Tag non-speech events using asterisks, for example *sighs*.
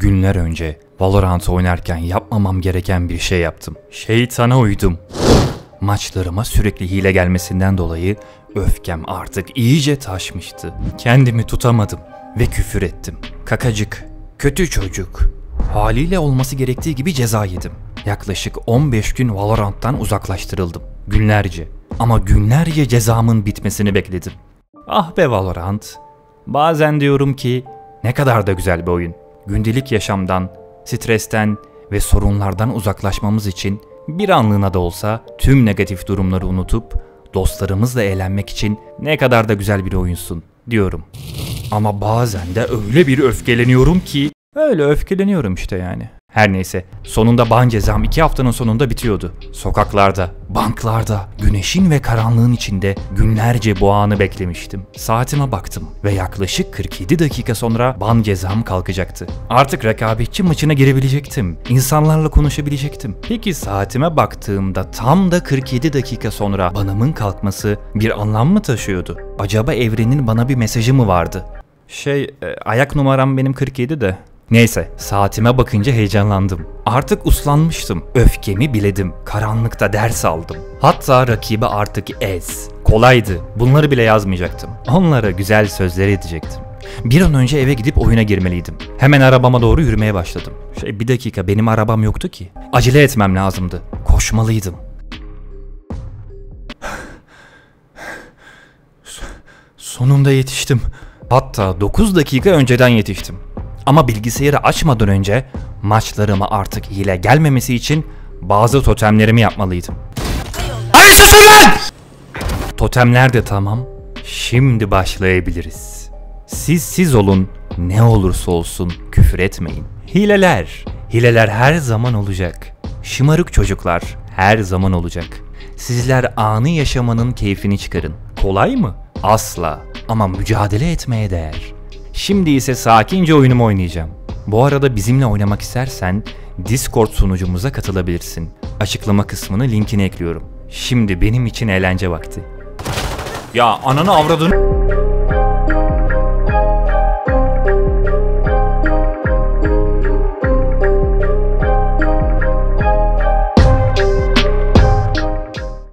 Günler önce Valorant oynarken yapmamam gereken bir şey yaptım. Şeytana uydum. Maçlarıma sürekli hile gelmesinden dolayı öfkem artık iyice taşmıştı. Kendimi tutamadım ve küfür ettim. Kakacık, kötü çocuk. Haliyle olması gerektiği gibi ceza yedim. Yaklaşık 15 gün Valorant'tan uzaklaştırıldım. Günlerce. Ama günlerce cezamın bitmesini bekledim. Ah be Valorant. Bazen diyorum ki ne kadar da güzel bir oyun. Gündelik yaşamdan, stresten ve sorunlardan uzaklaşmamız için bir anlığına da olsa tüm negatif durumları unutup dostlarımızla eğlenmek için ne kadar da güzel bir oyunsun diyorum. Ama bazen de öyle bir öfkeleniyorum ki öyle öfkeleniyorum işte yani. Her neyse sonunda ban cezam iki haftanın sonunda bitiyordu. Sokaklarda, banklarda, güneşin ve karanlığın içinde günlerce bu anı beklemiştim. Saatime baktım ve yaklaşık 47 dakika sonra ban cezam kalkacaktı. Artık rekabetçi maçına girebilecektim. İnsanlarla konuşabilecektim. Peki saatime baktığımda tam da 47 dakika sonra banımın kalkması bir anlam mı taşıyordu? Acaba evrenin bana bir mesajı mı vardı? Şey, e, ayak numaram benim 47 de. Neyse, saatime bakınca heyecanlandım. Artık uslanmıştım. Öfkemi biledim. Karanlıkta ders aldım. Hatta rakibi artık ez. Kolaydı. Bunları bile yazmayacaktım. Onlara güzel sözler edecektim. Bir an önce eve gidip oyuna girmeliydim. Hemen arabama doğru yürümeye başladım. Şey bir dakika benim arabam yoktu ki. Acele etmem lazımdı. Koşmalıydım. *sighs* Sonunda yetiştim. Hatta 9 dakika önceden yetiştim. Ama bilgisayarı açmadan önce maçlarıma artık hile gelmemesi için bazı totemlerimi yapmalıydım. Ay susun lan! Totemler de tamam. Şimdi başlayabiliriz. Siz siz olun, ne olursa olsun küfür etmeyin. Hileler, hileler her zaman olacak. Şımarık çocuklar her zaman olacak. Sizler anı yaşamanın keyfini çıkarın. Kolay mı? Asla. Ama mücadele etmeye değer. Şimdi ise sakince oyunumu oynayacağım. Bu arada bizimle oynamak istersen Discord sunucumuza katılabilirsin. Açıklama kısmını linkini ekliyorum. Şimdi benim için eğlence vakti. Ya ananı avradın...